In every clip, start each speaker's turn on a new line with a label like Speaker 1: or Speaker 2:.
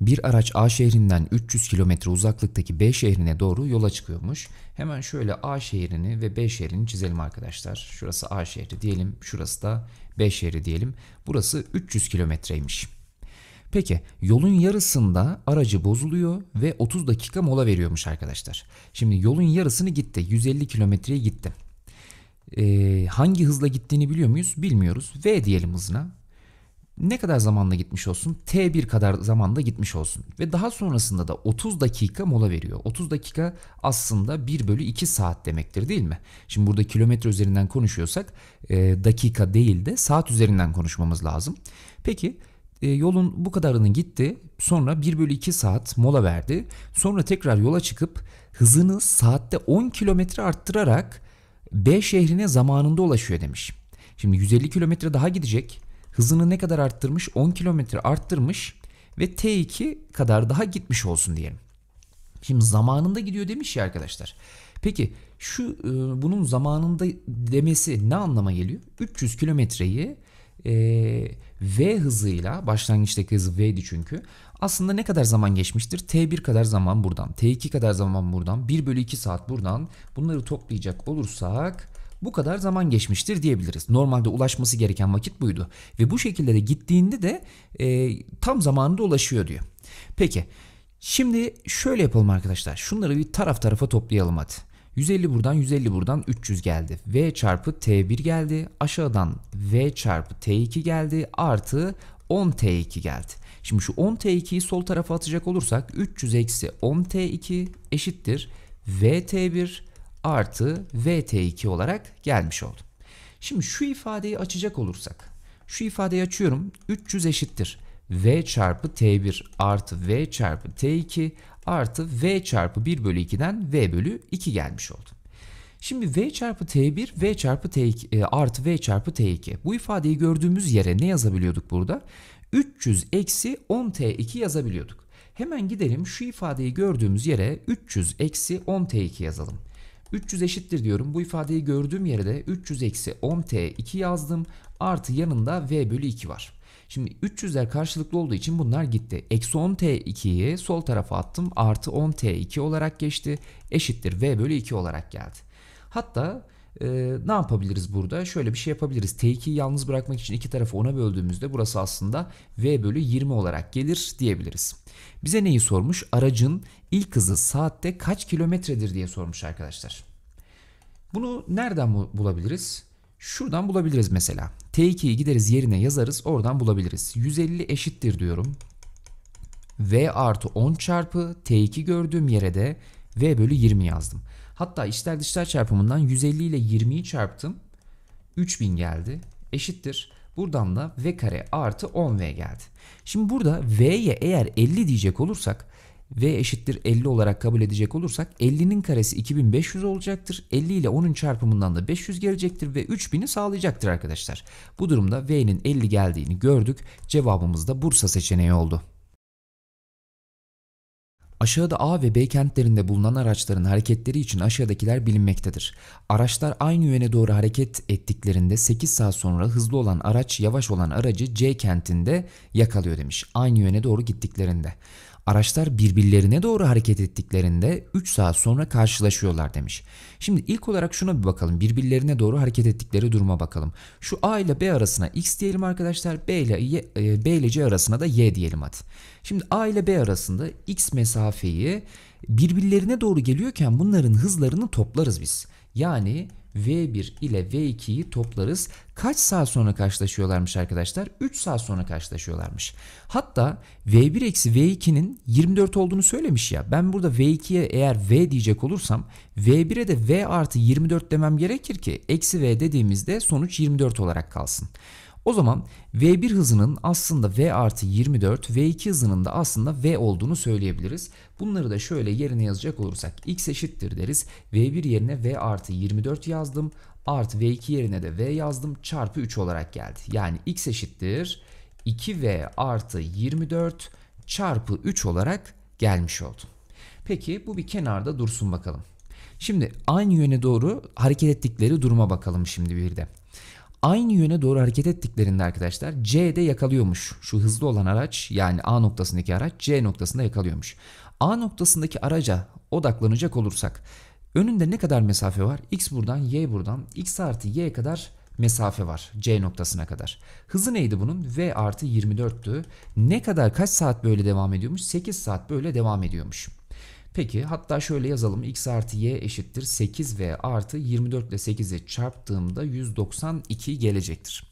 Speaker 1: Bir araç A şehrinden 300 kilometre uzaklıktaki B şehrine doğru yola çıkıyormuş. Hemen şöyle A şehrini ve B şehrini çizelim arkadaşlar. Şurası A şehri diyelim, şurası da B şehri diyelim. Burası 300 kilometreymiş. Peki yolun yarısında aracı bozuluyor ve 30 dakika mola veriyormuş arkadaşlar. Şimdi yolun yarısını gitti. 150 kilometreye gitti. Ee, hangi hızla gittiğini biliyor muyuz? Bilmiyoruz. V diyelim hızına ne kadar zamanla gitmiş olsun? T1 kadar zamanda gitmiş olsun. Ve daha sonrasında da 30 dakika mola veriyor. 30 dakika aslında 1 bölü 2 saat demektir değil mi? Şimdi burada kilometre üzerinden konuşuyorsak e, dakika değil de saat üzerinden konuşmamız lazım. Peki e, yolun bu kadarını gitti. Sonra 1 bölü 2 saat mola verdi. Sonra tekrar yola çıkıp hızını saatte 10 kilometre arttırarak B şehrine zamanında ulaşıyor demiş. Şimdi 150 kilometre daha gidecek. Hızını ne kadar arttırmış? 10 kilometre arttırmış ve T2 kadar daha gitmiş olsun diyelim. Şimdi zamanında gidiyor demiş ya arkadaşlar. Peki şu e, bunun zamanında demesi ne anlama geliyor? 300 kilometreyi e, V hızıyla başlangıçtaki hızı V'di çünkü. Aslında ne kadar zaman geçmiştir? T1 kadar zaman buradan, T2 kadar zaman buradan, 1 bölü 2 saat buradan. Bunları toplayacak olursak bu kadar zaman geçmiştir diyebiliriz. Normalde ulaşması gereken vakit buydu. Ve bu şekilde de gittiğinde de e, tam zamanında ulaşıyor diyor. Peki şimdi şöyle yapalım arkadaşlar. Şunları bir taraf tarafa toplayalım hadi. 150 buradan 150 buradan 300 geldi. V çarpı T1 geldi. Aşağıdan V çarpı T2 geldi. Artı 10 T2 geldi. Şimdi şu 10 T2'yi sol tarafa atacak olursak 300 eksi 10 T2 eşittir. V T1 artı VT2 olarak gelmiş oldu. Şimdi şu ifadeyi açacak olursak. Şu ifadeyi açıyorum. 300 eşittir. V çarpı T1 artı V çarpı T2 artı V çarpı 1 bölü 2'den V bölü 2 gelmiş oldu. Şimdi V çarpı T1 V çarpı T2 e, artı V çarpı T2. Bu ifadeyi gördüğümüz yere ne yazabiliyorduk burada? 300 eksi 10T2 yazabiliyorduk. Hemen gidelim şu ifadeyi gördüğümüz yere 300 eksi 10T2 yazalım. 300 eşittir diyorum. Bu ifadeyi gördüğüm yere de 300 eksi 10t2 yazdım. Artı yanında v bölü 2 var. Şimdi 300'ler karşılıklı olduğu için bunlar gitti. Eksi 10t2'yi sol tarafa attım. Artı 10t2 olarak geçti. Eşittir v bölü 2 olarak geldi. Hatta e, ne yapabiliriz burada? Şöyle bir şey yapabiliriz. T2'yi yalnız bırakmak için iki tarafı 10'a böldüğümüzde burası aslında V bölü 20 olarak gelir diyebiliriz. Bize neyi sormuş? Aracın ilk hızı saatte kaç kilometredir diye sormuş arkadaşlar. Bunu nereden bulabiliriz? Şuradan bulabiliriz mesela. T2'yi gideriz yerine yazarız oradan bulabiliriz. 150 eşittir diyorum. V artı 10 çarpı T2 gördüğüm yere de V bölü 20 yazdım. Hatta içler dışlar çarpımından 150 ile 20'yi çarptım. 3000 geldi. Eşittir. Buradan da V kare artı 10V geldi. Şimdi burada V'ye eğer 50 diyecek olursak V eşittir 50 olarak kabul edecek olursak 50'nin karesi 2500 olacaktır. 50 ile 10'un çarpımından da 500 gelecektir ve 3000'i sağlayacaktır arkadaşlar. Bu durumda V'nin 50 geldiğini gördük. Cevabımız da Bursa seçeneği oldu. Aşağıda A ve B kentlerinde bulunan araçların hareketleri için aşağıdakiler bilinmektedir. Araçlar aynı yöne doğru hareket ettiklerinde 8 saat sonra hızlı olan araç yavaş olan aracı C kentinde yakalıyor demiş. Aynı yöne doğru gittiklerinde. Araçlar birbirlerine doğru hareket ettiklerinde 3 saat sonra karşılaşıyorlar demiş. Şimdi ilk olarak şuna bir bakalım. Birbirlerine doğru hareket ettikleri duruma bakalım. Şu A ile B arasına X diyelim arkadaşlar. B ile, y, e, B ile C arasına da Y diyelim hadi. Şimdi A ile B arasında X mesafeyi birbirlerine doğru geliyorken bunların hızlarını toplarız biz. Yani V1 ile V2'yi toplarız. Kaç saat sonra karşılaşıyorlarmış arkadaşlar? 3 saat sonra karşılaşıyorlarmış. Hatta V1 eksi V2'nin 24 olduğunu söylemiş ya. Ben burada V2'ye eğer V diyecek olursam V1'e de V artı 24 demem gerekir ki eksi V dediğimizde sonuç 24 olarak kalsın. O zaman V1 hızının aslında V artı 24, V2 hızının da aslında V olduğunu söyleyebiliriz. Bunları da şöyle yerine yazacak olursak x eşittir deriz. V1 yerine V artı 24 yazdım. Artı V2 yerine de V yazdım. Çarpı 3 olarak geldi. Yani x eşittir 2V artı 24 çarpı 3 olarak gelmiş oldu. Peki bu bir kenarda dursun bakalım. Şimdi aynı yöne doğru hareket ettikleri duruma bakalım şimdi bir de. Aynı yöne doğru hareket ettiklerinde arkadaşlar C'de yakalıyormuş. Şu hızlı olan araç yani A noktasındaki araç C noktasında yakalıyormuş. A noktasındaki araca odaklanacak olursak önünde ne kadar mesafe var? X buradan Y buradan X artı Y kadar mesafe var C noktasına kadar. Hızı neydi bunun? V artı 24'tü. Ne kadar kaç saat böyle devam ediyormuş? 8 saat böyle devam ediyormuş. Peki hatta şöyle yazalım. X artı Y eşittir 8V artı 24 ile 8'i çarptığımda 192 gelecektir.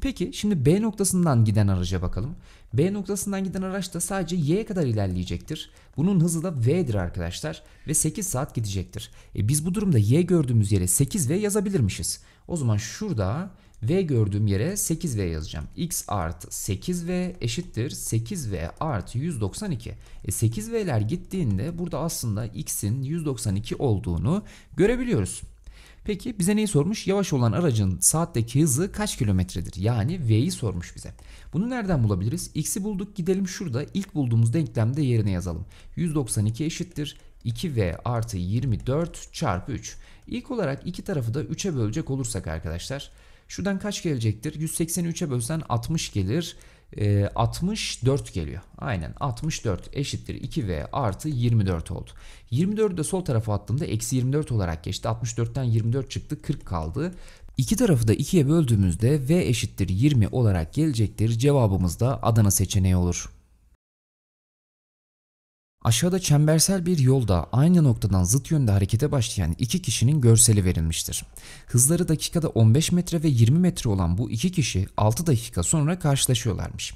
Speaker 1: Peki şimdi B noktasından giden araca bakalım. B noktasından giden araç da sadece Y'ye kadar ilerleyecektir. Bunun hızı da V'dir arkadaşlar ve 8 saat gidecektir. E biz bu durumda Y gördüğümüz yere 8V yazabilirmişiz. O zaman şurada V gördüğüm yere 8V yazacağım. X artı 8V eşittir 8V artı 192. E 8V'ler gittiğinde burada aslında X'in 192 olduğunu görebiliyoruz. Peki bize neyi sormuş? Yavaş olan aracın saatteki hızı kaç kilometredir? Yani V'yi sormuş bize. Bunu nereden bulabiliriz? X'i bulduk gidelim şurada ilk bulduğumuz denklemde yerine yazalım. 192 eşittir 2V artı 24 çarpı 3. İlk olarak iki tarafı da 3'e bölecek olursak arkadaşlar. Şuradan kaç gelecektir? 183'e bölsen 60 gelir. E, 64 geliyor. Aynen 64 eşittir 2V artı 24 oldu. 24'ü de sol tarafa attığımda eksi 24 olarak geçti. 64'ten 24 çıktı 40 kaldı. İki tarafı da 2'ye böldüğümüzde V eşittir 20 olarak gelecektir. Cevabımız da Adana seçeneği olur. Aşağıda çembersel bir yolda aynı noktadan zıt yönde harekete başlayan iki kişinin görseli verilmiştir. Hızları dakikada 15 metre ve 20 metre olan bu iki kişi 6 dakika sonra karşılaşıyorlarmış.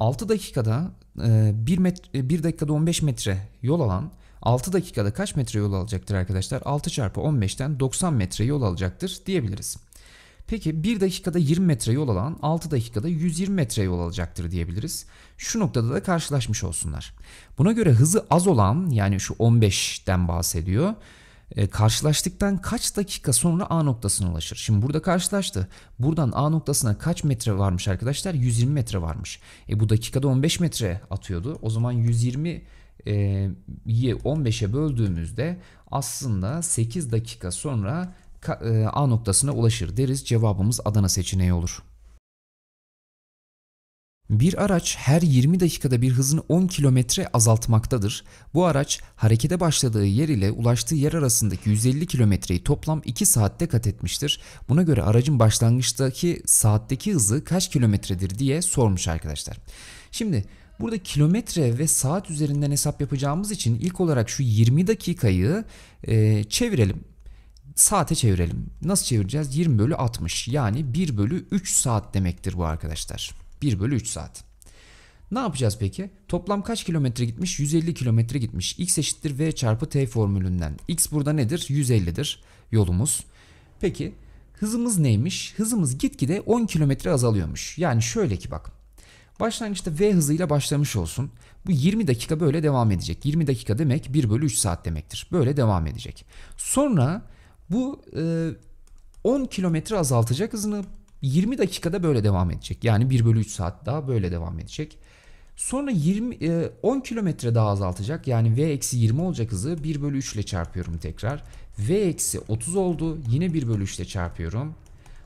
Speaker 1: 6 dakikada 1, metre, 1 dakikada 15 metre yol alan 6 dakikada kaç metre yol alacaktır arkadaşlar? 6 çarpı 15'ten 90 metre yol alacaktır diyebiliriz. Peki 1 dakikada 20 metre yol alan 6 dakikada 120 metre yol alacaktır diyebiliriz. Şu noktada da karşılaşmış olsunlar. Buna göre hızı az olan yani şu 15'ten bahsediyor. E, karşılaştıktan kaç dakika sonra A noktasına ulaşır? Şimdi burada karşılaştı. Buradan A noktasına kaç metre varmış arkadaşlar? 120 metre varmış. E bu dakikada 15 metre atıyordu. O zaman 120 e, 15'e böldüğümüzde aslında 8 dakika sonra e, A noktasına ulaşır deriz. Cevabımız Adana seçeneği olur. Bir araç her 20 dakikada bir hızını 10 kilometre azaltmaktadır. Bu araç harekete başladığı yer ile ulaştığı yer arasındaki 150 kilometreyi toplam 2 saatte kat etmiştir. Buna göre aracın başlangıçtaki saatteki hızı kaç kilometredir diye sormuş arkadaşlar. Şimdi burada kilometre ve saat üzerinden hesap yapacağımız için ilk olarak şu 20 dakikayı e, çevirelim saate çevirelim. Nasıl çevireceğiz? 20 bölü 60 yani 1 bölü 3 saat demektir bu arkadaşlar. 1 bölü 3 saat. Ne yapacağız peki? Toplam kaç kilometre gitmiş? 150 kilometre gitmiş. X eşittir V çarpı T formülünden. X burada nedir? 150'dir yolumuz. Peki hızımız neymiş? Hızımız gitgide 10 kilometre azalıyormuş. Yani şöyle ki bak. Başlangıçta V hızıyla başlamış olsun. Bu 20 dakika böyle devam edecek. 20 dakika demek 1 bölü 3 saat demektir. Böyle devam edecek. Sonra bu e, 10 kilometre azaltacak hızını 20 dakikada böyle devam edecek. Yani 1 bölü 3 saat daha böyle devam edecek. Sonra 20, e, 10 kilometre daha azaltacak. Yani V eksi 20 olacak hızı 1 bölü 3 ile çarpıyorum tekrar. V eksi 30 oldu. Yine 1 bölü 3 ile çarpıyorum.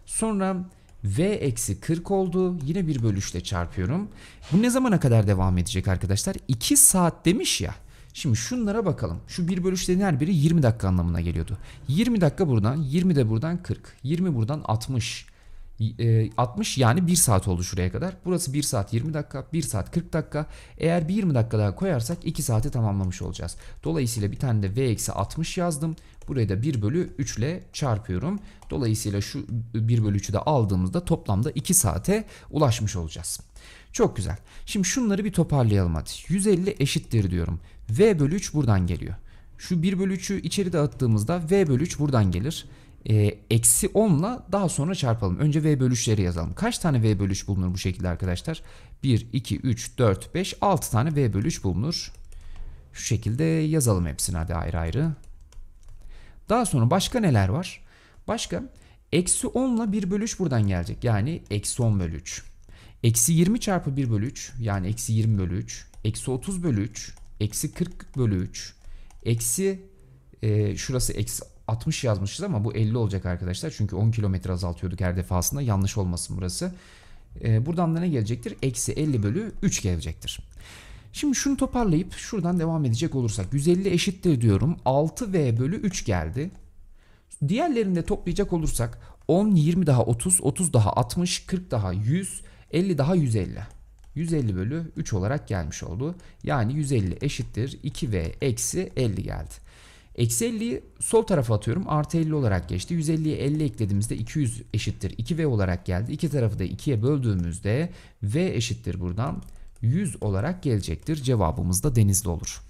Speaker 1: Sonra V eksi 40 oldu. Yine 1 bölü 3 ile çarpıyorum. Bu ne zamana kadar devam edecek arkadaşlar? 2 saat demiş ya. Şimdi şunlara bakalım. Şu 1 bölü 3'lerin her biri 20 dakika anlamına geliyordu. 20 dakika buradan, 20 de buradan 40. 20 buradan 60. 60 yani 1 saat oldu şuraya kadar. Burası 1 saat 20 dakika, 1 saat 40 dakika. Eğer bir 20 dakika daha koyarsak 2 saati tamamlamış olacağız. Dolayısıyla bir tane de V eksi 60 yazdım. Burayı da 1 bölü 3 ile çarpıyorum. Dolayısıyla şu 1 bölü 3'ü de aldığımızda toplamda 2 saate ulaşmış olacağız. Çok güzel. Şimdi şunları bir toparlayalım hadi. 150 eşittir diyorum. V bölü 3 buradan geliyor. Şu 1 bölü 3'ü içeri dağıttığımızda V bölü 3 buradan gelir. Ee, eksi 10 ile daha sonra çarpalım. Önce V bölü 3'leri yazalım. Kaç tane V bölü 3 bulunur bu şekilde arkadaşlar? 1, 2, 3, 4, 5, 6 tane V bölü 3 bulunur. Şu şekilde yazalım hepsini hadi ayrı ayrı. Daha sonra başka neler var? Başka eksi 10 ile 1 bölü 3 buradan gelecek. Yani eksi 10 bölü 3. Eksi 20 çarpı 1 bölü 3 yani eksi 20 bölü 3. Eksi 30 bölü 3. Eksi 40 bölü 3. Eksi e, şurası eksi 60 yazmışız ama bu 50 olacak arkadaşlar. Çünkü 10 kilometre azaltıyorduk her defasında. Yanlış olmasın burası. Ee, buradan da ne gelecektir? Eksi 50 bölü 3 gelecektir. Şimdi şunu toparlayıp şuradan devam edecek olursak 150 eşittir diyorum. 6v bölü 3 geldi. Diğerlerini de toplayacak olursak 10, 20 daha 30, 30 daha 60, 40 daha 100, 50 daha 150. 150 bölü 3 olarak gelmiş oldu. Yani 150 eşittir 2v eksi 50 geldi. Eksi 50'yi sol tarafa atıyorum. Artı 50 olarak geçti. 150'ye 50 eklediğimizde 200 eşittir 2v olarak geldi. İki tarafı da 2'ye böldüğümüzde v eşittir buradan 100 olarak gelecektir. Cevabımız da denizli olur.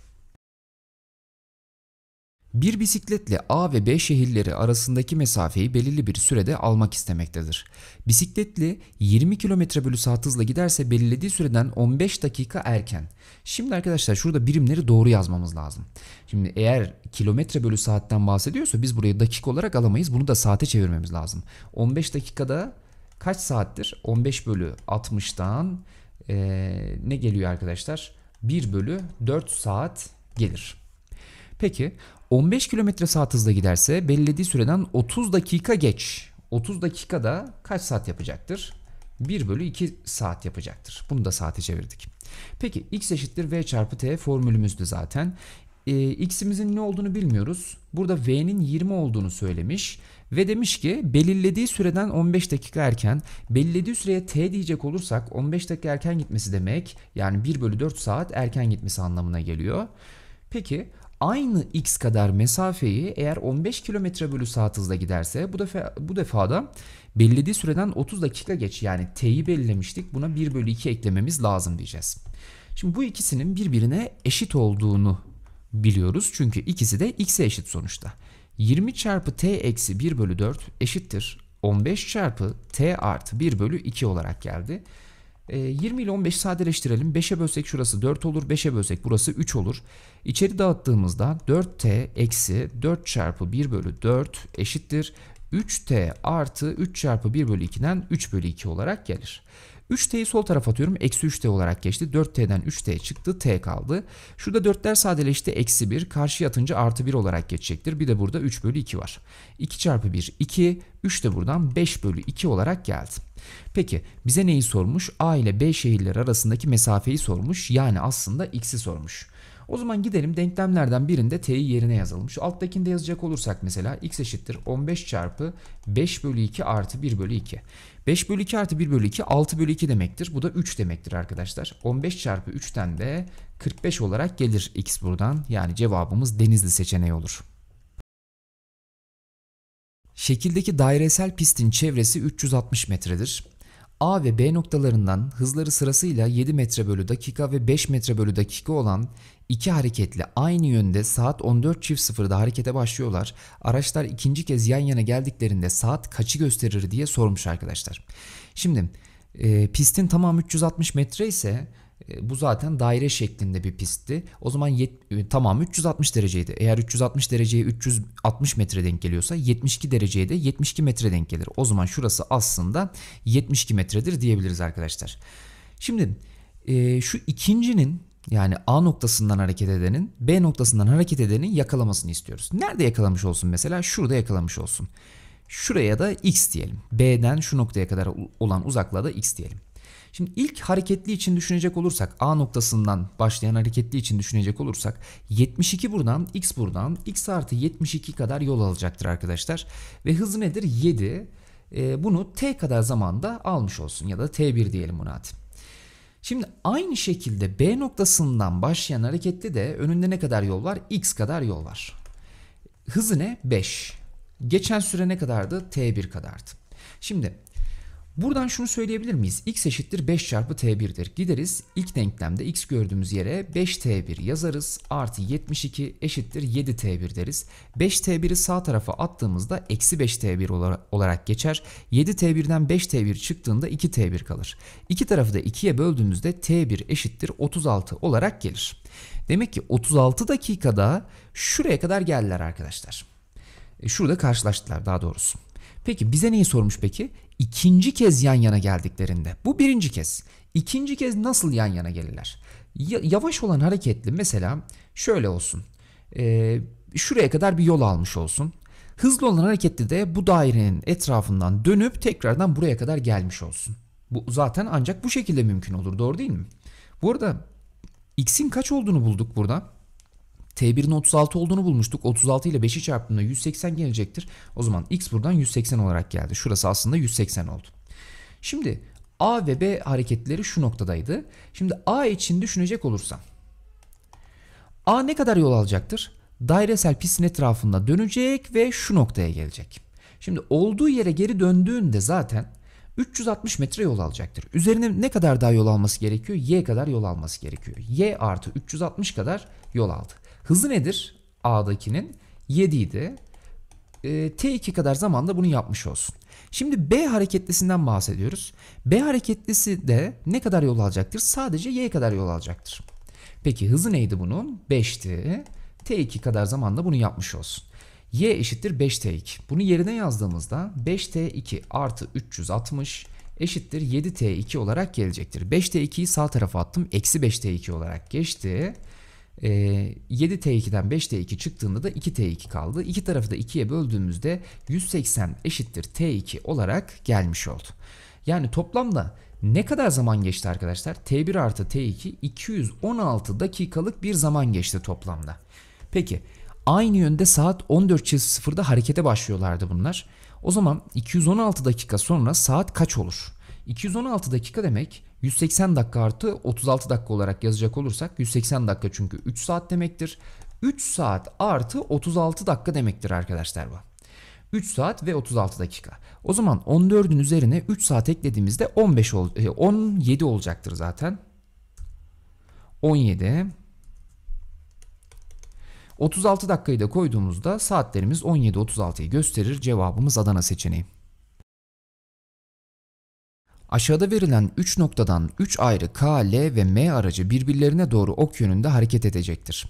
Speaker 1: Bir bisikletle A ve B şehirleri arasındaki mesafeyi belirli bir sürede almak istemektedir. Bisikletli 20 km bölü saat hızla giderse belirlediği süreden 15 dakika erken. Şimdi arkadaşlar şurada birimleri doğru yazmamız lazım. Şimdi eğer kilometre bölü saatten bahsediyorsa biz burayı dakika olarak alamayız. Bunu da saate çevirmemiz lazım. 15 dakikada kaç saattir? 15 bölü 60'tan ee, ne geliyor arkadaşlar? 1 bölü 4 saat gelir. Peki 15 km saat hızla giderse belirlediği süreden 30 dakika geç. 30 dakikada kaç saat yapacaktır? 1 bölü 2 saat yapacaktır. Bunu da saate çevirdik. Peki x eşittir v çarpı t formülümüzdü zaten. Ee, x'imizin ne olduğunu bilmiyoruz. Burada v'nin 20 olduğunu söylemiş. Ve demiş ki belirlediği süreden 15 dakika erken. Belirlediği süreye t diyecek olursak 15 dakika erken gitmesi demek. Yani 1 bölü 4 saat erken gitmesi anlamına geliyor. Peki aynı x kadar mesafeyi eğer 15 km bölü saat hızla giderse bu defa, bu defada belirlediği süreden 30 dakika geç yani t'yi belirlemiştik buna 1 bölü 2 eklememiz lazım diyeceğiz. Şimdi bu ikisinin birbirine eşit olduğunu biliyoruz çünkü ikisi de x'e eşit sonuçta. 20 çarpı t eksi 1 bölü 4 eşittir 15 çarpı t artı 1 bölü 2 olarak geldi. 20 ee, ile 15 sadeleştirelim. 5'e bölsek şurası 4 olur. 5'e bölsek burası 3 olur. İçeri dağıttığımızda 4t eksi 4 çarpı 1 bölü 4 eşittir. 3t artı 3 çarpı 1 bölü 2'den 3 bölü 2 olarak gelir. 3t'yi sol tarafa atıyorum. Eksi 3t olarak geçti. 4t'den 3t çıktı. t kaldı. Şurada 4'ler sadeleşti. Eksi 1. Karşıya atınca artı 1 olarak geçecektir. Bir de burada 3 bölü 2 var. 2 çarpı 1 2. 3 de buradan 5 bölü 2 olarak geldi. Peki bize neyi sormuş? A ile B şehirler arasındaki mesafeyi sormuş. Yani aslında x'i sormuş. O zaman gidelim denklemlerden birinde t'yi yerine yazalım. Şu alttakinde yazacak olursak mesela x eşittir 15 çarpı 5 bölü 2 artı 1 bölü 2. 5 bölü 2 artı 1 bölü 2 6 bölü 2 demektir. Bu da 3 demektir arkadaşlar. 15 çarpı 3'ten de 45 olarak gelir x buradan. Yani cevabımız denizli seçeneği olur. Şekildeki dairesel pistin çevresi 360 metredir. A ve B noktalarından hızları sırasıyla 7 metre bölü dakika ve 5 metre bölü dakika olan iki hareketli aynı yönde saat 14.00'da harekete başlıyorlar. Araçlar ikinci kez yan yana geldiklerinde saat kaçı gösterir diye sormuş arkadaşlar. Şimdi e, pistin tamamı 360 metre ise e, bu zaten daire şeklinde bir pistti. O zaman yet, e, tamamı 360 dereceydi. Eğer 360 dereceye 360 metre denk geliyorsa 72 dereceye de 72 metre denk gelir. O zaman şurası aslında 72 metredir diyebiliriz arkadaşlar. Şimdi e, şu ikincinin yani A noktasından hareket edenin B noktasından hareket edenin yakalamasını istiyoruz. Nerede yakalamış olsun mesela? Şurada yakalamış olsun. Şuraya da x diyelim. B'den şu noktaya kadar olan uzaklığa da x diyelim. Şimdi ilk hareketli için düşünecek olursak A noktasından başlayan hareketli için düşünecek olursak 72 buradan x buradan x artı 72 kadar yol alacaktır arkadaşlar. Ve hızı nedir? 7. E, bunu t kadar zamanda almış olsun ya da t1 diyelim buna hadi. Şimdi aynı şekilde B noktasından başlayan harekette de önünde ne kadar yol var? X kadar yol var. Hızı ne? 5. Geçen süre ne kadardı? T1 kadardı. Şimdi Buradan şunu söyleyebilir miyiz? x eşittir 5 çarpı t1'dir. Gideriz ilk denklemde x gördüğümüz yere 5t1 yazarız. Artı 72 eşittir 7t1 deriz. 5t1'i sağ tarafa attığımızda eksi 5t1 olarak geçer. 7t1'den 5t1 çıktığında 2t1 kalır. İki tarafı da 2'ye böldüğümüzde t1 eşittir 36 olarak gelir. Demek ki 36 dakikada şuraya kadar geldiler arkadaşlar. E, şurada karşılaştılar daha doğrusu. Peki bize neyi sormuş peki? İkinci kez yan yana geldiklerinde. Bu birinci kez. İkinci kez nasıl yan yana gelirler? yavaş olan hareketli mesela şöyle olsun. Ee, şuraya kadar bir yol almış olsun. Hızlı olan hareketli de bu dairenin etrafından dönüp tekrardan buraya kadar gelmiş olsun. Bu zaten ancak bu şekilde mümkün olur. Doğru değil mi? Bu arada x'in kaç olduğunu bulduk burada. T1'in 36 olduğunu bulmuştuk. 36 ile 5'i çarptığında 180 gelecektir. O zaman x buradan 180 olarak geldi. Şurası aslında 180 oldu. Şimdi A ve B hareketleri şu noktadaydı. Şimdi A için düşünecek olursam. A ne kadar yol alacaktır? Dairesel pistin etrafında dönecek ve şu noktaya gelecek. Şimdi olduğu yere geri döndüğünde zaten 360 metre yol alacaktır. Üzerine ne kadar daha yol alması gerekiyor? Y kadar yol alması gerekiyor. Y artı 360 kadar yol aldı. Hızı nedir? A'dakinin 7 idi. E, T2 kadar zamanda bunu yapmış olsun. Şimdi B hareketlisinden bahsediyoruz. B hareketlisi de ne kadar yol alacaktır? Sadece Y kadar yol alacaktır. Peki hızı neydi bunun? 5'ti. T2 kadar zamanda bunu yapmış olsun. Y eşittir 5T2. Bunu yerine yazdığımızda 5T2 artı 360 eşittir 7T2 olarak gelecektir. 5T2'yi sağ tarafa attım. Eksi 5T2 olarak geçti. E, 7T2'den 5T2 çıktığında da 2T2 kaldı. İki tarafı da 2'ye böldüğümüzde 180 eşittir T2 olarak gelmiş oldu. Yani toplamda ne kadar zaman geçti arkadaşlar? T1 artı T2 216 dakikalık bir zaman geçti toplamda. Peki aynı yönde saat 14.00'da harekete başlıyorlardı bunlar. O zaman 216 dakika sonra saat kaç olur? 216 dakika demek 180 dakika artı 36 dakika olarak yazacak olursak 180 dakika çünkü 3 saat demektir. 3 saat artı 36 dakika demektir arkadaşlar bu. 3 saat ve 36 dakika. O zaman 14'ün üzerine 3 saat eklediğimizde 15 ol 17 e, olacaktır zaten. 17 36 dakikayı da koyduğumuzda saatlerimiz 17.36'yı gösterir. Cevabımız Adana seçeneği. Aşağıda verilen 3 noktadan 3 ayrı K, L ve M aracı birbirlerine doğru ok yönünde hareket edecektir.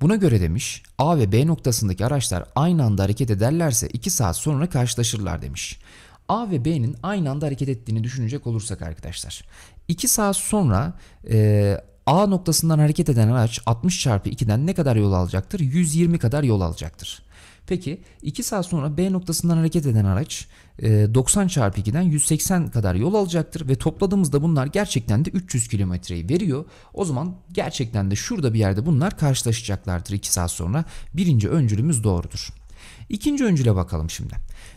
Speaker 1: Buna göre demiş A ve B noktasındaki araçlar aynı anda hareket ederlerse 2 saat sonra karşılaşırlar demiş. A ve B'nin aynı anda hareket ettiğini düşünecek olursak arkadaşlar. 2 saat sonra e, A noktasından hareket eden araç 60 çarpı 2'den ne kadar yol alacaktır? 120 kadar yol alacaktır. Peki 2 saat sonra B noktasından hareket eden araç 90 e, çarpı 2'den 180 kadar yol alacaktır ve topladığımızda bunlar gerçekten de 300 kilometreyi veriyor. O zaman gerçekten de şurada bir yerde bunlar karşılaşacaklardır 2 saat sonra. Birinci öncülümüz doğrudur. İkinci öncüle bakalım şimdi.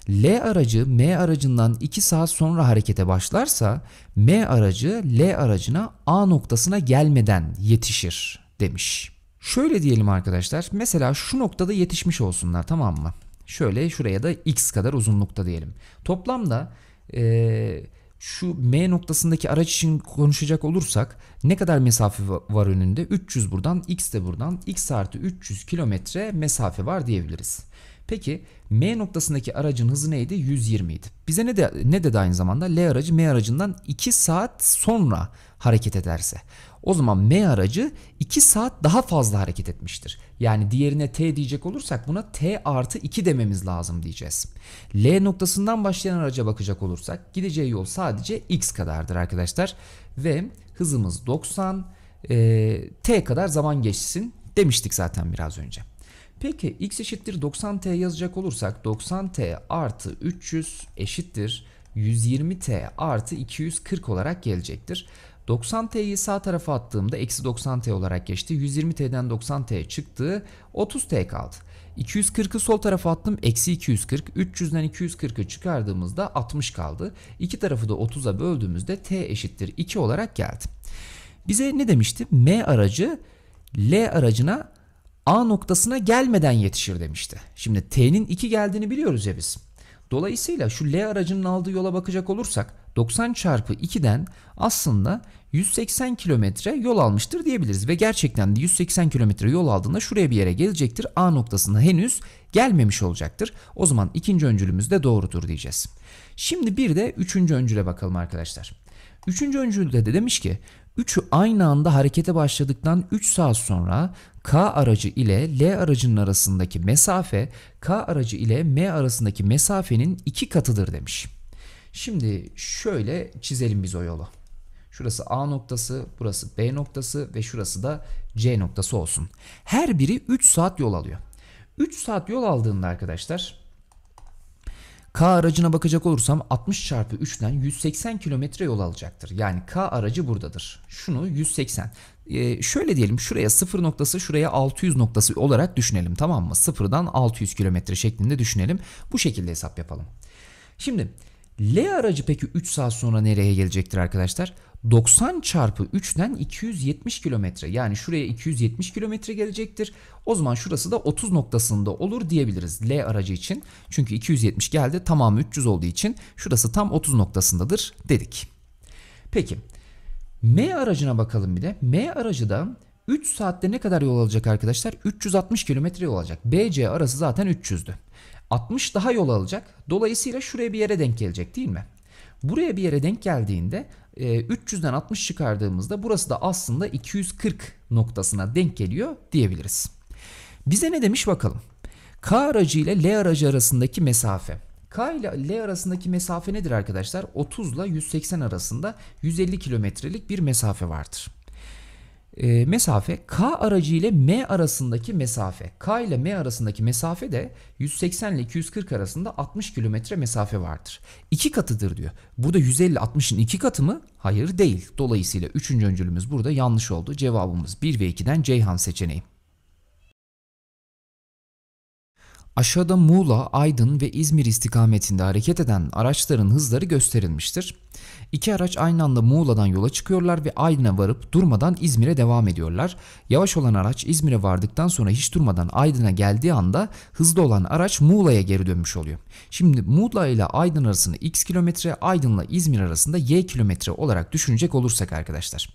Speaker 1: L aracı M aracından 2 saat sonra harekete başlarsa M aracı L aracına A noktasına gelmeden yetişir demiş. Şöyle diyelim arkadaşlar. Mesela şu noktada yetişmiş olsunlar tamam mı? Şöyle şuraya da x kadar uzunlukta diyelim. Toplamda ee, şu M noktasındaki araç için konuşacak olursak ne kadar mesafe var önünde? 300 buradan, x de buradan. x artı 300 kilometre mesafe var diyebiliriz. Peki M noktasındaki aracın hızı neydi? 120 idi. Bize ne, de, ne dedi aynı zamanda? L aracı M aracından 2 saat sonra hareket ederse. O zaman M aracı 2 saat daha fazla hareket etmiştir. Yani diğerine T diyecek olursak buna T artı 2 dememiz lazım diyeceğiz. L noktasından başlayan araca bakacak olursak gideceği yol sadece X kadardır arkadaşlar. Ve hızımız 90 e, T kadar zaman geçsin demiştik zaten biraz önce. Peki x eşittir 90t yazacak olursak 90t artı 300 eşittir 120t artı 240 olarak gelecektir. 90t'yi sağ tarafa attığımda eksi 90t olarak geçti. 120t'den 90t çıktı. 30t kaldı. 240'ı sol tarafa attım. Eksi 240. 300'den 240'ı çıkardığımızda 60 kaldı. İki tarafı da 30'a böldüğümüzde t eşittir 2 olarak geldi. Bize ne demişti? M aracı L aracına A noktasına gelmeden yetişir demişti. Şimdi T'nin 2 geldiğini biliyoruz ya biz. Dolayısıyla şu L aracının aldığı yola bakacak olursak 90 çarpı 2'den aslında 180 kilometre yol almıştır diyebiliriz. Ve gerçekten de 180 kilometre yol aldığında şuraya bir yere gelecektir. A noktasına henüz gelmemiş olacaktır. O zaman ikinci öncülümüz de doğrudur diyeceğiz. Şimdi bir de üçüncü öncüle bakalım arkadaşlar. Üçüncü öncülde de demiş ki Üçü aynı anda harekete başladıktan 3 saat sonra K aracı ile L aracının arasındaki mesafe K aracı ile M arasındaki mesafenin iki katıdır demiş. Şimdi şöyle çizelim biz o yolu. Şurası A noktası, burası B noktası ve şurası da C noktası olsun. Her biri 3 saat yol alıyor. 3 saat yol aldığında arkadaşlar K aracına bakacak olursam 60 çarpı 3'ten 180 kilometre yol alacaktır. Yani K aracı buradadır. Şunu 180. Ee, şöyle diyelim şuraya 0 noktası şuraya 600 noktası olarak düşünelim tamam mı? Sıfırdan 600 kilometre şeklinde düşünelim. Bu şekilde hesap yapalım. Şimdi L aracı peki 3 saat sonra nereye gelecektir arkadaşlar? 90 çarpı 3'ten 270 kilometre yani şuraya 270 kilometre gelecektir. O zaman şurası da 30 noktasında olur diyebiliriz L aracı için. Çünkü 270 geldi tamamı 300 olduğu için şurası tam 30 noktasındadır dedik. Peki M aracına bakalım bir de. M aracı da 3 saatte ne kadar yol alacak arkadaşlar? 360 kilometre yol alacak. BC arası zaten 300'dü. 60 daha yol alacak. Dolayısıyla şuraya bir yere denk gelecek değil mi? Buraya bir yere denk geldiğinde 300'den e, 60 çıkardığımızda burası da aslında 240 noktasına denk geliyor diyebiliriz. Bize ne demiş bakalım. K aracı ile L aracı arasındaki mesafe. K ile L arasındaki mesafe nedir arkadaşlar? 30 ile 180 arasında 150 kilometrelik bir mesafe vardır e, mesafe K aracı ile M arasındaki mesafe. K ile M arasındaki mesafe de 180 ile 240 arasında 60 kilometre mesafe vardır. İki katıdır diyor. Burada 150 60'ın iki katı mı? Hayır değil. Dolayısıyla üçüncü öncülümüz burada yanlış oldu. Cevabımız 1 ve 2'den Ceyhan seçeneği. Aşağıda Muğla, Aydın ve İzmir istikametinde hareket eden araçların hızları gösterilmiştir. İki araç aynı anda Muğla'dan yola çıkıyorlar ve Aydın'a varıp durmadan İzmir'e devam ediyorlar. Yavaş olan araç İzmir'e vardıktan sonra hiç durmadan Aydın'a geldiği anda hızlı olan araç Muğla'ya geri dönmüş oluyor. Şimdi Muğla ile Aydın arasını x kilometre, Aydın'la İzmir arasında y kilometre olarak düşünecek olursak arkadaşlar.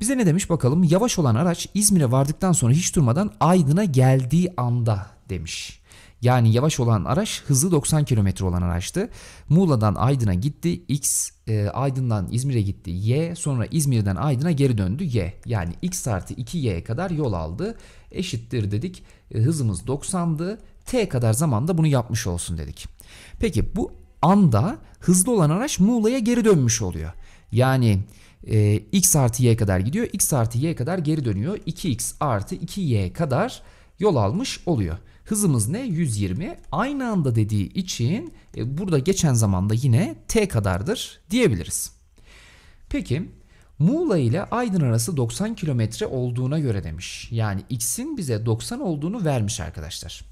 Speaker 1: Bize ne demiş bakalım? Yavaş olan araç İzmir'e vardıktan sonra hiç durmadan Aydın'a geldiği anda demiş. Yani yavaş olan araç hızı 90 km olan araçtı. Muğla'dan Aydın'a gitti. X e, Aydın'dan İzmir'e gitti. Y sonra İzmir'den Aydın'a geri döndü. Y yani X artı 2Y'ye kadar yol aldı. Eşittir dedik. E, hızımız 90'dı. T kadar zamanda bunu yapmış olsun dedik. Peki bu anda hızlı olan araç Muğla'ya geri dönmüş oluyor. Yani e, x artı y kadar gidiyor. x artı y kadar geri dönüyor. 2x artı 2y kadar yol almış oluyor. Hızımız ne? 120. Aynı anda dediği için e, burada geçen zamanda yine t kadardır diyebiliriz. Peki Muğla ile Aydın arası 90 kilometre olduğuna göre demiş. Yani x'in bize 90 olduğunu vermiş arkadaşlar.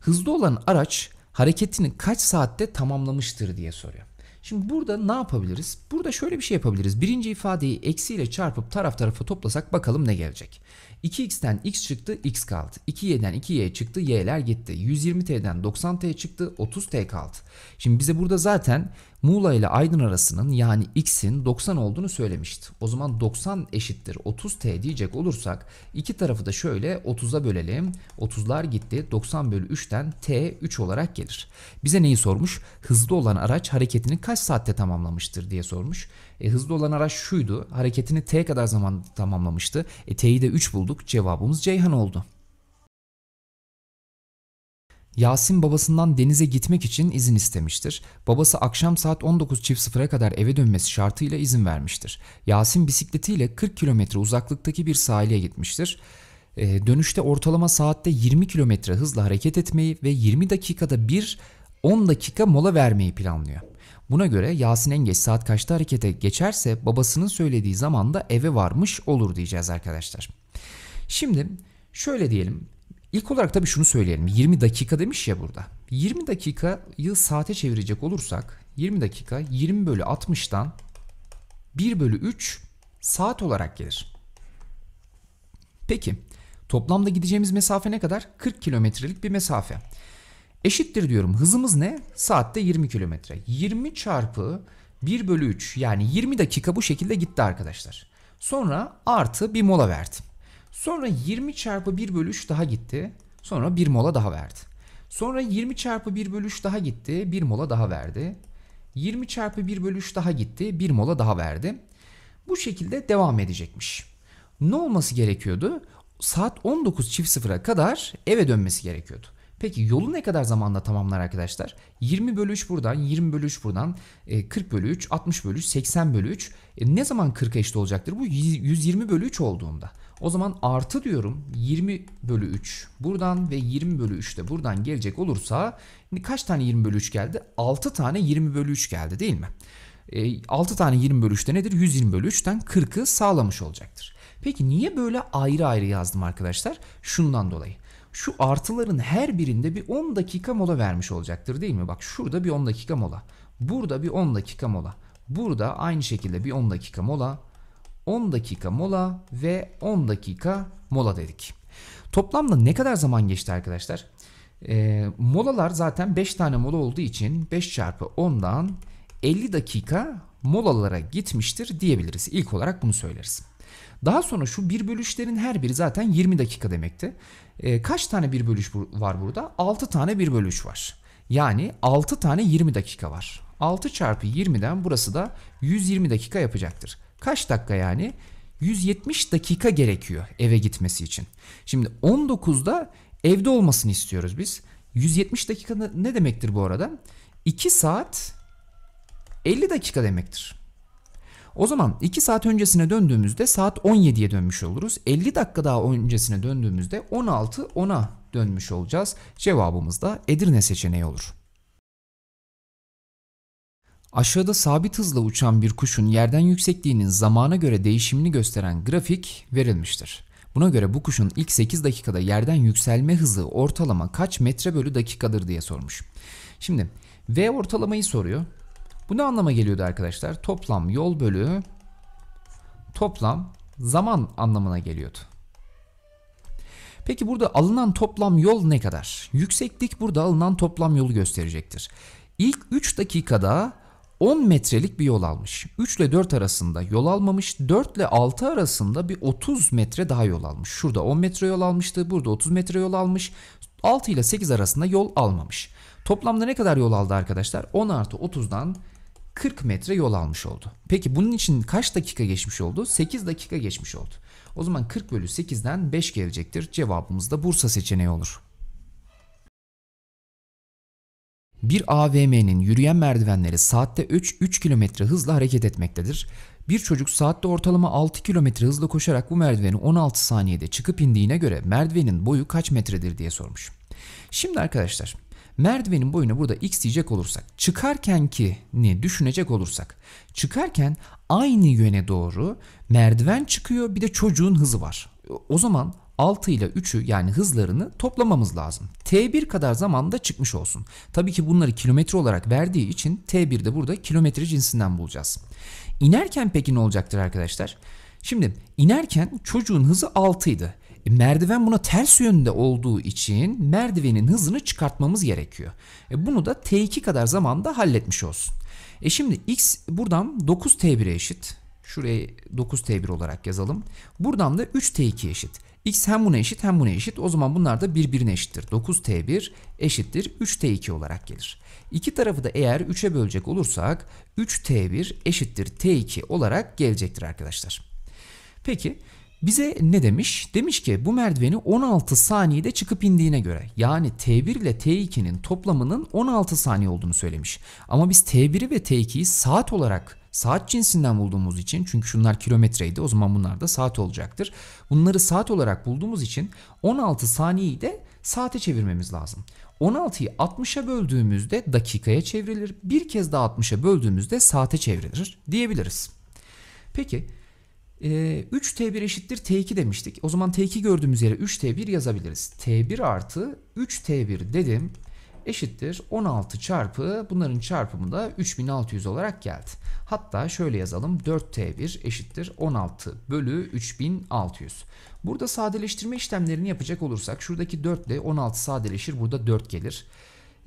Speaker 1: Hızlı olan araç hareketini kaç saatte tamamlamıştır diye soruyor. Şimdi burada ne yapabiliriz? Burada şöyle bir şey yapabiliriz. Birinci ifadeyi eksiyle çarpıp taraf tarafa toplasak bakalım ne gelecek. 2x'ten x çıktı x kaldı. 2y'den 2y çıktı y'ler gitti. 120t'den 90t çıktı 30t kaldı. Şimdi bize burada zaten Muğla ile Aydın arasının yani x'in 90 olduğunu söylemişti. O zaman 90 eşittir 30t diyecek olursak iki tarafı da şöyle 30'a bölelim. 30'lar gitti 90 bölü 3'ten t 3 olarak gelir. Bize neyi sormuş? Hızlı olan araç hareketini kaç saatte tamamlamıştır diye sormuş. E, hızlı olan araç şuydu. Hareketini t kadar zaman tamamlamıştı. E, t'yi de 3 bulduk. Cevabımız Ceyhan oldu. Yasin babasından denize gitmek için izin istemiştir. Babası akşam saat 19.00'a kadar eve dönmesi şartıyla izin vermiştir. Yasin bisikletiyle 40 kilometre uzaklıktaki bir sahile gitmiştir. Ee, dönüşte ortalama saatte 20 kilometre hızla hareket etmeyi ve 20 dakikada bir 10 dakika mola vermeyi planlıyor. Buna göre Yasin en geç saat kaçta harekete geçerse babasının söylediği zaman da eve varmış olur diyeceğiz arkadaşlar. Şimdi şöyle diyelim İlk olarak tabii şunu söyleyelim. 20 dakika demiş ya burada. 20 dakikayı saate çevirecek olursak 20 dakika 20 bölü 60'tan 1 bölü 3 saat olarak gelir. Peki toplamda gideceğimiz mesafe ne kadar? 40 kilometrelik bir mesafe. Eşittir diyorum hızımız ne? Saatte 20 kilometre. 20 çarpı 1 bölü 3 yani 20 dakika bu şekilde gitti arkadaşlar. Sonra artı bir mola verdi. Sonra 20 çarpı 1 bölü 3 daha gitti. Sonra 1 mola daha verdi. Sonra 20 çarpı 1 bölü 3 daha gitti. 1 mola daha verdi. 20 çarpı 1 bölü 3 daha gitti. 1 mola daha verdi. Bu şekilde devam edecekmiş. Ne olması gerekiyordu? Saat 19.00'a kadar eve dönmesi gerekiyordu. Peki yolu ne kadar zamanda tamamlar arkadaşlar? 20 bölü 3 buradan, 20 bölü 3 buradan, 40 bölü 3, 60 bölü 3, 80 bölü 3. E ne zaman 40'a eşit olacaktır? Bu 120 bölü 3 olduğunda. O zaman artı diyorum 20 bölü 3 buradan ve 20 bölü 3 de buradan gelecek olursa kaç tane 20 bölü 3 geldi? 6 tane 20 bölü 3 geldi değil mi? E, 6 tane 20 bölü 3'te nedir? 120 bölü 3'ten 40'ı sağlamış olacaktır. Peki niye böyle ayrı ayrı yazdım arkadaşlar? Şundan dolayı. Şu artıların her birinde bir 10 dakika mola vermiş olacaktır değil mi? Bak şurada bir 10 dakika mola. Burada bir 10 dakika mola. Burada aynı şekilde bir 10 dakika mola. 10 dakika mola ve 10 dakika mola dedik. Toplamda ne kadar zaman geçti arkadaşlar? E, molalar zaten 5 tane mola olduğu için 5 çarpı 10'dan 50 dakika molalara gitmiştir diyebiliriz. İlk olarak bunu söyleriz. Daha sonra şu bir bölüşlerin her biri zaten 20 dakika demekti. E, kaç tane bir bölüş var burada? 6 tane bir bölüş var. Yani 6 tane 20 dakika var. 6 çarpı 20'den burası da 120 dakika yapacaktır. Kaç dakika yani? 170 dakika gerekiyor eve gitmesi için. Şimdi 19'da evde olmasını istiyoruz biz. 170 dakika ne demektir bu arada? 2 saat 50 dakika demektir. O zaman 2 saat öncesine döndüğümüzde saat 17'ye dönmüş oluruz. 50 dakika daha öncesine döndüğümüzde 16 10'a dönmüş olacağız. Cevabımız da Edirne seçeneği olur. Aşağıda sabit hızla uçan bir kuşun yerden yüksekliğinin zamana göre değişimini gösteren grafik verilmiştir. Buna göre bu kuşun ilk 8 dakikada yerden yükselme hızı ortalama kaç metre bölü dakikadır diye sormuş. Şimdi V ortalamayı soruyor. Bu ne anlama geliyordu arkadaşlar? Toplam yol bölü toplam zaman anlamına geliyordu. Peki burada alınan toplam yol ne kadar? Yükseklik burada alınan toplam yolu gösterecektir. İlk 3 dakikada 10 metrelik bir yol almış. 3 ile 4 arasında yol almamış. 4 ile 6 arasında bir 30 metre daha yol almış. Şurada 10 metre yol almıştı. Burada 30 metre yol almış. 6 ile 8 arasında yol almamış. Toplamda ne kadar yol aldı arkadaşlar? 10 artı 30'dan 40 metre yol almış oldu. Peki bunun için kaç dakika geçmiş oldu? 8 dakika geçmiş oldu. O zaman 40 bölü 8'den 5 gelecektir. Cevabımız da Bursa seçeneği olur. Bir AVM'nin yürüyen merdivenleri saatte 3, 3 km hızla hareket etmektedir. Bir çocuk saatte ortalama 6 km hızla koşarak bu merdiveni 16 saniyede çıkıp indiğine göre merdivenin boyu kaç metredir diye sormuş. Şimdi arkadaşlar merdivenin boyuna burada x diyecek olursak çıkarken ki ne düşünecek olursak çıkarken aynı yöne doğru merdiven çıkıyor bir de çocuğun hızı var. O zaman 6 ile 3'ü yani hızlarını toplamamız lazım. T1 kadar zamanda çıkmış olsun. Tabii ki bunları kilometre olarak verdiği için T1 de burada kilometre cinsinden bulacağız. İnerken peki ne olacaktır arkadaşlar? Şimdi inerken çocuğun hızı 6 idi. Merdiven buna ters yönde olduğu için merdivenin hızını çıkartmamız gerekiyor. E, bunu da T2 kadar zamanda halletmiş olsun. E şimdi x buradan 9T1'e eşit. Şuraya 9T1 olarak yazalım. Buradan da 3T2 eşit. X hem buna eşit hem buna eşit. O zaman bunlar da birbirine eşittir. 9T1 eşittir 3T2 olarak gelir. İki tarafı da eğer 3'e bölecek olursak 3T1 eşittir T2 olarak gelecektir arkadaşlar. Peki bize ne demiş? Demiş ki bu merdiveni 16 saniyede çıkıp indiğine göre yani T1 ile T2'nin toplamının 16 saniye olduğunu söylemiş. Ama biz T1'i ve T2'yi saat olarak saat cinsinden bulduğumuz için çünkü şunlar kilometreydi o zaman bunlar da saat olacaktır. Bunları saat olarak bulduğumuz için 16 saniyeyi de saate çevirmemiz lazım. 16'yı 60'a böldüğümüzde dakikaya çevrilir. Bir kez daha 60'a böldüğümüzde saate çevrilir diyebiliriz. Peki 3T1 e, eşittir T2 demiştik. O zaman T2 gördüğümüz yere 3T1 yazabiliriz. T1 artı 3T1 dedim eşittir 16 çarpı bunların çarpımı da 3600 olarak geldi. Hatta şöyle yazalım 4T1 eşittir 16 bölü 3600. Burada sadeleştirme işlemlerini yapacak olursak şuradaki 4 ile 16 sadeleşir burada 4 gelir.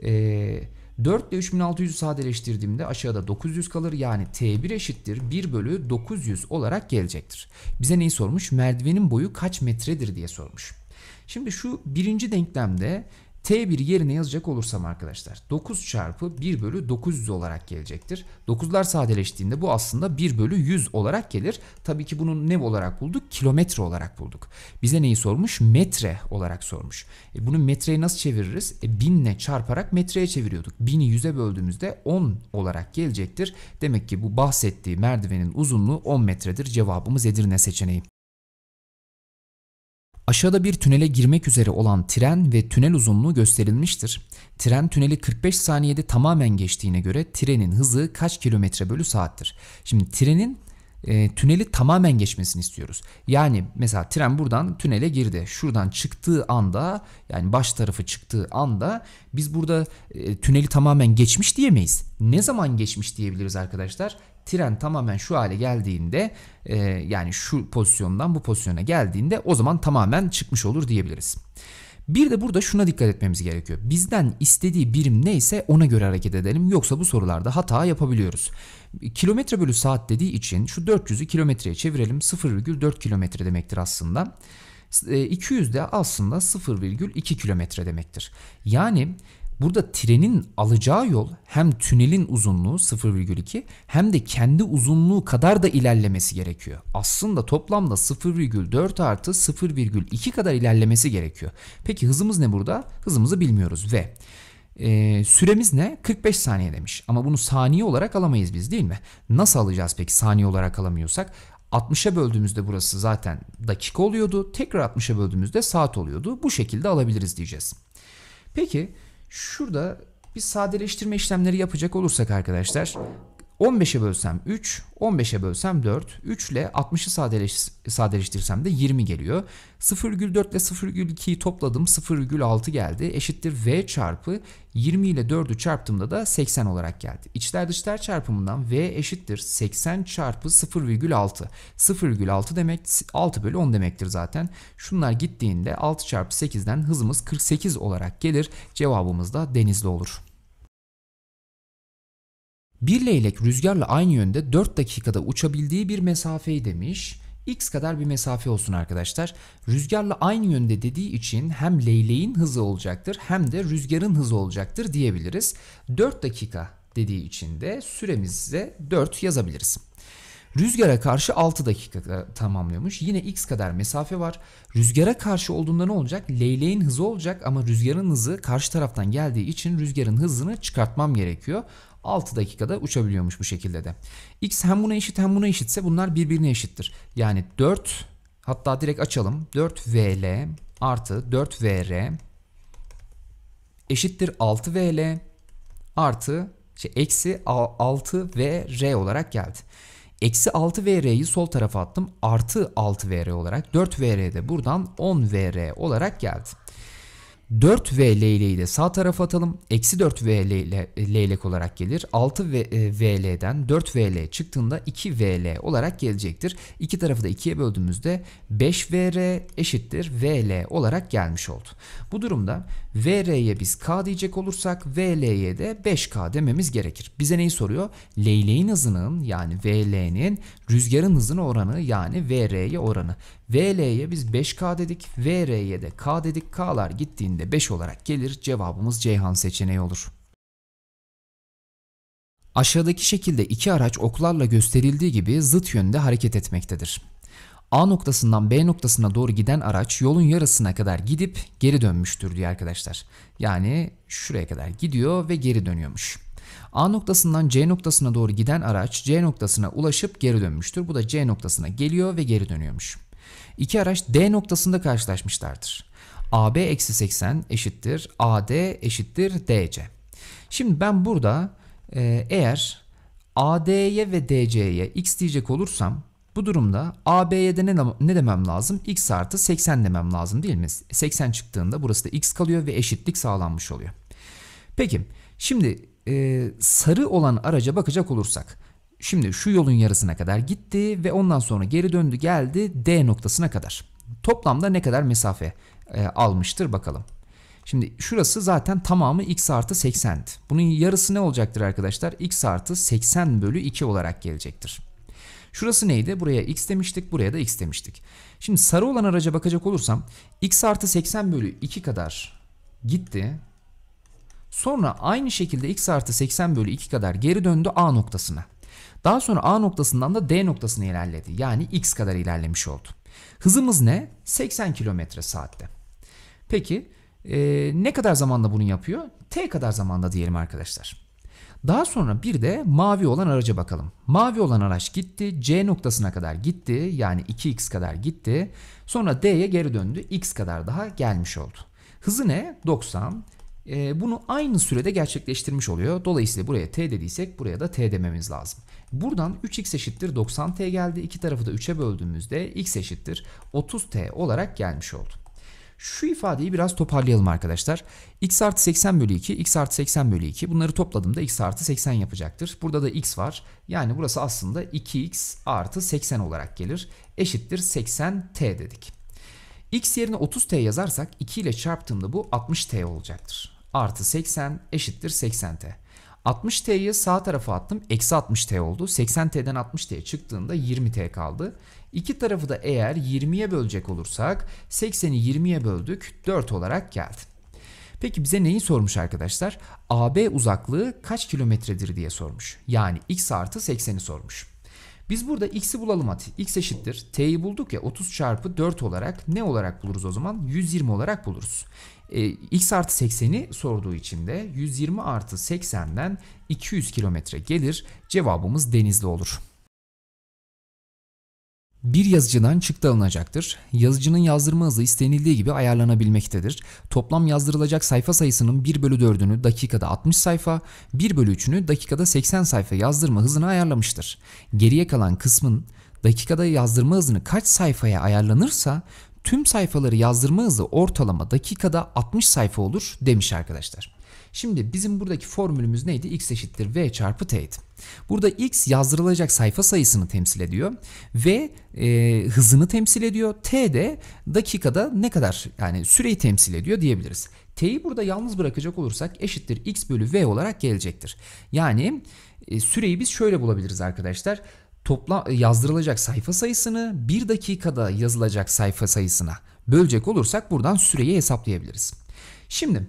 Speaker 1: Ee, 4 ile 3600'ü sadeleştirdiğimde aşağıda 900 kalır yani T1 eşittir 1 bölü 900 olarak gelecektir. Bize neyi sormuş? Merdivenin boyu kaç metredir diye sormuş. Şimdi şu birinci denklemde T1 yerine yazacak olursam arkadaşlar 9 çarpı 1 bölü 900 olarak gelecektir. 9'lar sadeleştiğinde bu aslında 1 bölü 100 olarak gelir. Tabii ki bunu ne olarak bulduk? Kilometre olarak bulduk. Bize neyi sormuş? Metre olarak sormuş. E bunu metreye nasıl çeviririz? E 1000 ile çarparak metreye çeviriyorduk. 1000'i 100'e böldüğümüzde 10 olarak gelecektir. Demek ki bu bahsettiği merdivenin uzunluğu 10 metredir. Cevabımız Edirne seçeneği. Aşağıda bir tünele girmek üzere olan tren ve tünel uzunluğu gösterilmiştir. Tren tüneli 45 saniyede tamamen geçtiğine göre trenin hızı kaç kilometre bölü saattir? Şimdi trenin e, tüneli tamamen geçmesini istiyoruz. Yani mesela tren buradan tünele girdi. Şuradan çıktığı anda yani baş tarafı çıktığı anda biz burada e, tüneli tamamen geçmiş diyemeyiz. Ne zaman geçmiş diyebiliriz arkadaşlar? Tren tamamen şu hale geldiğinde e, yani şu pozisyondan bu pozisyona geldiğinde o zaman tamamen çıkmış olur diyebiliriz. Bir de burada şuna dikkat etmemiz gerekiyor. Bizden istediği birim neyse ona göre hareket edelim. Yoksa bu sorularda hata yapabiliyoruz. Kilometre bölü saat dediği için şu 400'ü kilometreye çevirelim. 0,4 kilometre demektir aslında. 200 de aslında 0,2 kilometre demektir. Yani Burada trenin alacağı yol hem tünelin uzunluğu 0,2 hem de kendi uzunluğu kadar da ilerlemesi gerekiyor. Aslında toplamda 0,4 artı 0,2 kadar ilerlemesi gerekiyor. Peki hızımız ne burada? Hızımızı bilmiyoruz ve e, süremiz ne? 45 saniye demiş. Ama bunu saniye olarak alamayız biz değil mi? Nasıl alacağız peki saniye olarak alamıyorsak? 60'a böldüğümüzde burası zaten dakika oluyordu. Tekrar 60'a böldüğümüzde saat oluyordu. Bu şekilde alabiliriz diyeceğiz. Peki Şurada bir sadeleştirme işlemleri yapacak olursak arkadaşlar 15'e bölsem 3, 15'e bölsem 4, 3 ile 60'ı sadeleş, sadeleştirsem de 20 geliyor. 0,4 ile 0,2'yi topladım 0,6 geldi. Eşittir V çarpı 20 ile 4'ü çarptığımda da 80 olarak geldi. İçler dışlar çarpımından V eşittir 80 çarpı 0,6. 0,6 demek 6 bölü 10 demektir zaten. Şunlar gittiğinde 6 çarpı 8'den hızımız 48 olarak gelir. Cevabımız da denizli olur. Bir leylek rüzgarla aynı yönde 4 dakikada uçabildiği bir mesafeyi demiş. X kadar bir mesafe olsun arkadaşlar. Rüzgarla aynı yönde dediği için hem leyleğin hızı olacaktır hem de rüzgarın hızı olacaktır diyebiliriz. 4 dakika dediği için de süremize 4 yazabiliriz. Rüzgara karşı 6 dakika tamamlıyormuş. Yine x kadar mesafe var. Rüzgara karşı olduğunda ne olacak? Leyleğin hızı olacak ama rüzgarın hızı karşı taraftan geldiği için rüzgarın hızını çıkartmam gerekiyor. 6 dakikada uçabiliyormuş bu şekilde de. X hem buna eşit hem buna eşitse bunlar birbirine eşittir. Yani 4 hatta direkt açalım. 4VL artı 4VR eşittir 6VL artı şey, eksi 6VR olarak geldi. Eksi 6VR'yi sol tarafa attım. Artı 6VR olarak 4VR de buradan 10VR olarak geldi. 4V leyleği de sağ tarafa atalım. Eksi 4V leylek olarak gelir. 6VL'den 4VL çıktığında 2VL olarak gelecektir. İki tarafı da 2'ye böldüğümüzde 5VR eşittir VL olarak gelmiş oldu. Bu durumda VR'ye biz K diyecek olursak VL'ye de 5K dememiz gerekir. Bize neyi soruyor? Leyleğin hızının yani VL'nin rüzgarın hızına oranı yani VR'ye oranı. VL'ye biz 5K dedik, VR'ye de K dedik. K'lar gittiğinde 5 olarak gelir. Cevabımız Ceyhan seçeneği olur. Aşağıdaki şekilde iki araç oklarla gösterildiği gibi zıt yönde hareket etmektedir. A noktasından B noktasına doğru giden araç yolun yarısına kadar gidip geri dönmüştür diyor arkadaşlar. Yani şuraya kadar gidiyor ve geri dönüyormuş. A noktasından C noktasına doğru giden araç C noktasına ulaşıp geri dönmüştür. Bu da C noktasına geliyor ve geri dönüyormuş. İki araç D noktasında karşılaşmışlardır. AB eksi 80 eşittir AD eşittir DC. Şimdi ben burada e, eğer AD'ye ve DC'ye x diyecek olursam bu durumda AB'ye de ne, ne demem lazım? x artı 80 demem lazım değil mi? 80 çıktığında burası da x kalıyor ve eşitlik sağlanmış oluyor. Peki şimdi e, sarı olan araca bakacak olursak. Şimdi şu yolun yarısına kadar gitti ve ondan sonra geri döndü geldi D noktasına kadar. Toplamda ne kadar mesafe e, almıştır bakalım. Şimdi şurası zaten tamamı x artı 80'di. Bunun yarısı ne olacaktır arkadaşlar? x artı 80 bölü 2 olarak gelecektir. Şurası neydi? Buraya x demiştik, buraya da x demiştik. Şimdi sarı olan araca bakacak olursam x artı 80 bölü 2 kadar gitti. Sonra aynı şekilde x artı 80 bölü 2 kadar geri döndü A noktasına. Daha sonra A noktasından da D noktasına ilerledi. Yani x kadar ilerlemiş oldu. Hızımız ne? 80 km saatte. Peki e, ne kadar zamanda bunu yapıyor? T kadar zamanda diyelim arkadaşlar. Daha sonra bir de mavi olan araca bakalım. Mavi olan araç gitti. C noktasına kadar gitti. Yani 2x kadar gitti. Sonra D'ye geri döndü. X kadar daha gelmiş oldu. Hızı ne? 90. Ee, bunu aynı sürede gerçekleştirmiş oluyor. Dolayısıyla buraya t dediysek buraya da t dememiz lazım. Buradan 3x eşittir 90t geldi. İki tarafı da 3'e böldüğümüzde x eşittir 30t olarak gelmiş oldu. Şu ifadeyi biraz toparlayalım arkadaşlar. x artı 80 bölü 2, x artı 80 bölü 2. Bunları topladığımda x artı 80 yapacaktır. Burada da x var. Yani burası aslında 2x artı 80 olarak gelir. Eşittir 80t dedik. x yerine 30t yazarsak 2 ile çarptığımda bu 60t olacaktır. Artı 80 eşittir 80t. 60t'yi sağ tarafa attım. Eksi 60t oldu. 80t'den 60t'ye çıktığında 20t kaldı. İki tarafı da eğer 20'ye bölecek olursak 80'i 20'ye böldük 4 olarak geldi. Peki bize neyi sormuş arkadaşlar? AB uzaklığı kaç kilometredir diye sormuş. Yani x artı 80'i sormuş. Biz burada x'i bulalım hadi. x eşittir. t'yi bulduk ya 30 çarpı 4 olarak ne olarak buluruz o zaman? 120 olarak buluruz. E, x artı 80'i sorduğu için de 120 artı 80'den 200 kilometre gelir. Cevabımız denizli olur. Bir yazıcıdan çıktı alınacaktır. Yazıcının yazdırma hızı istenildiği gibi ayarlanabilmektedir. Toplam yazdırılacak sayfa sayısının 1 bölü 4'ünü dakikada 60 sayfa, 1 bölü 3'ünü dakikada 80 sayfa yazdırma hızını ayarlamıştır. Geriye kalan kısmın dakikada yazdırma hızını kaç sayfaya ayarlanırsa tüm sayfaları yazdırma hızı ortalama dakikada 60 sayfa olur demiş arkadaşlar. Şimdi bizim buradaki formülümüz neydi? x eşittir v çarpı t'ydi. Burada x yazdırılacak sayfa sayısını temsil ediyor. V e, hızını temsil ediyor. T de dakikada ne kadar yani süreyi temsil ediyor diyebiliriz. T'yi burada yalnız bırakacak olursak eşittir x bölü v olarak gelecektir. Yani e, süreyi biz şöyle bulabiliriz arkadaşlar toplam yazdırılacak sayfa sayısını bir dakikada yazılacak sayfa sayısına bölecek olursak buradan süreyi hesaplayabiliriz. Şimdi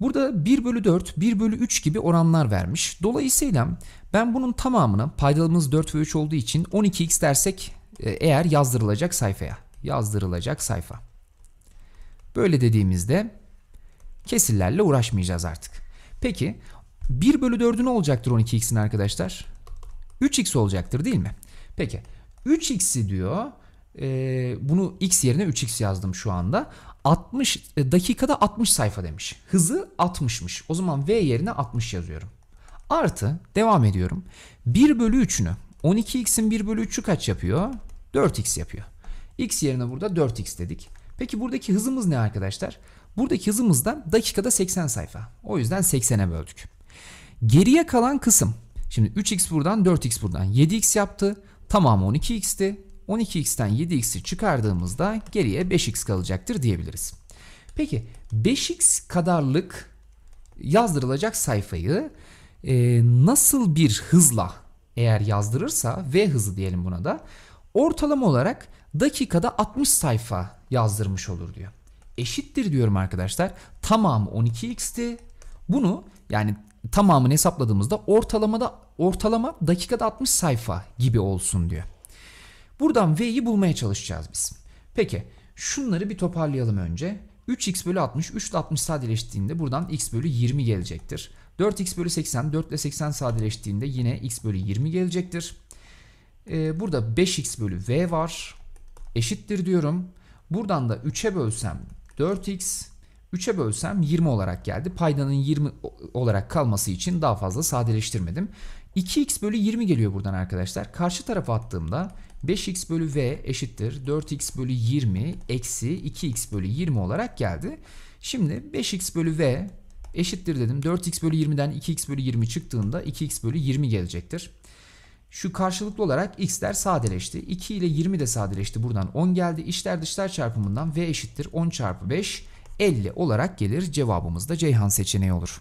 Speaker 1: burada 1 bölü 4, 1 bölü 3 gibi oranlar vermiş. Dolayısıyla ben bunun tamamını paydalımız 4 ve 3 olduğu için 12x dersek e, eğer yazdırılacak sayfaya. Yazdırılacak sayfa. Böyle dediğimizde kesirlerle uğraşmayacağız artık. Peki 1 bölü 4'ü ne olacaktır 12x'in arkadaşlar? 3x olacaktır değil mi? Peki 3x'i diyor e, bunu x yerine 3x yazdım şu anda. 60 e, dakikada 60 sayfa demiş. Hızı 60'mış. O zaman v yerine 60 yazıyorum. Artı devam ediyorum. 1 bölü 3'ünü 12x'in 1 bölü 3'ü kaç yapıyor? 4x yapıyor. x yerine burada 4x dedik. Peki buradaki hızımız ne arkadaşlar? Buradaki hızımız da dakikada 80 sayfa. O yüzden 80'e böldük. Geriye kalan kısım Şimdi 3x buradan 4x buradan 7x yaptı. Tamamı 12x'ti. 12x'ten 7x'i çıkardığımızda geriye 5x kalacaktır diyebiliriz. Peki 5x kadarlık yazdırılacak sayfayı e, nasıl bir hızla eğer yazdırırsa v hızı diyelim buna da ortalama olarak dakikada 60 sayfa yazdırmış olur diyor. Eşittir diyorum arkadaşlar. Tamamı 12x'ti. Bunu yani tamamını hesapladığımızda ortalamada ortalama dakikada 60 sayfa gibi olsun diyor. Buradan V'yi bulmaya çalışacağız biz. Peki şunları bir toparlayalım önce. 3x bölü 60, 3 ile 60 sadeleştiğinde buradan x bölü 20 gelecektir. 4x bölü 80, 4 ile 80 sadeleştiğinde yine x bölü 20 gelecektir. Ee, burada 5x bölü v var. Eşittir diyorum. Buradan da 3'e bölsem 4x, 3'e bölsem 20 olarak geldi. Paydanın 20 olarak kalması için daha fazla sadeleştirmedim. 2x bölü 20 geliyor buradan arkadaşlar. Karşı tarafa attığımda 5x bölü v eşittir 4x bölü 20 eksi 2x bölü 20 olarak geldi. Şimdi 5x bölü v eşittir dedim. 4x bölü 20'den 2x bölü 20 çıktığında 2x bölü 20 gelecektir. Şu karşılıklı olarak x'ler sadeleşti. 2 ile 20 de sadeleşti. Buradan 10 geldi. İçler dışlar çarpımından v eşittir 10 çarpı 5 50 olarak gelir. Cevabımız da Ceyhan seçeneği olur.